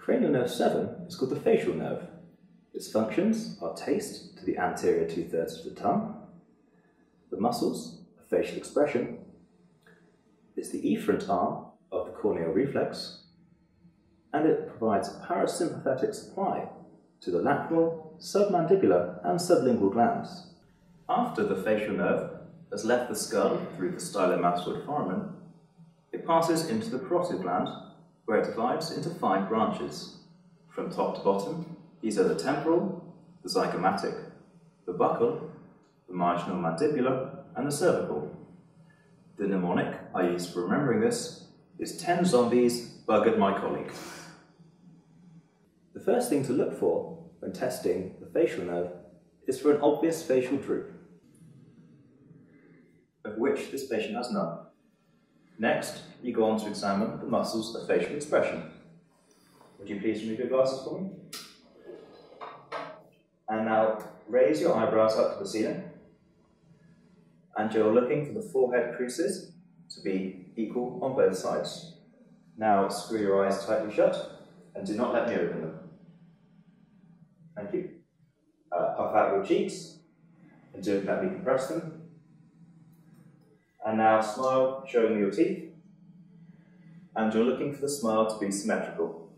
Cranial nerve 7 is called the facial nerve. Its functions are taste to the anterior two-thirds of the tongue, the muscles of facial expression, it's the efferent arm of the corneal reflex, and it provides parasympathetic supply to the lacrimal, submandibular and sublingual glands. After the facial nerve has left the skull through the stylomastoid foramen, it passes into the parotid gland where it divides into five branches. From top to bottom, these are the temporal, the zygomatic, the buccal, the marginal mandibular, and the cervical. The mnemonic I use for remembering this is 10 zombies buggered my colleague. The first thing to look for when testing the facial nerve is for an obvious facial droop, of which this patient has none. Next, you go on to examine the muscles of facial expression. Would you please remove your glasses for me? And now raise your eyebrows up to the ceiling. And you're looking for the forehead creases to be equal on both sides. Now screw your eyes tightly shut and do not let me open them. Thank you. Uh, puff out your cheeks and don't let me compress them. And now smile, showing your teeth. And you're looking for the smile to be symmetrical.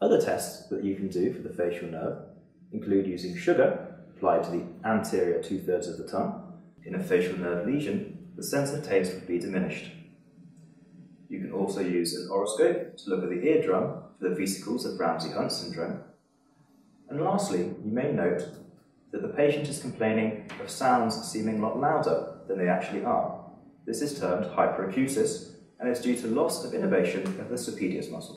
Other tests that you can do for the facial nerve include using sugar applied to the anterior two-thirds of the tongue. In a facial nerve lesion, the sense of taste would be diminished. You can also use an otoscope to look at the eardrum for the vesicles of Ramsay-Hunt syndrome. And lastly, you may note that the patient is complaining of sounds seeming a lot louder than they actually are. This is termed hyperacusis and is due to loss of innervation of the stapedius muscle.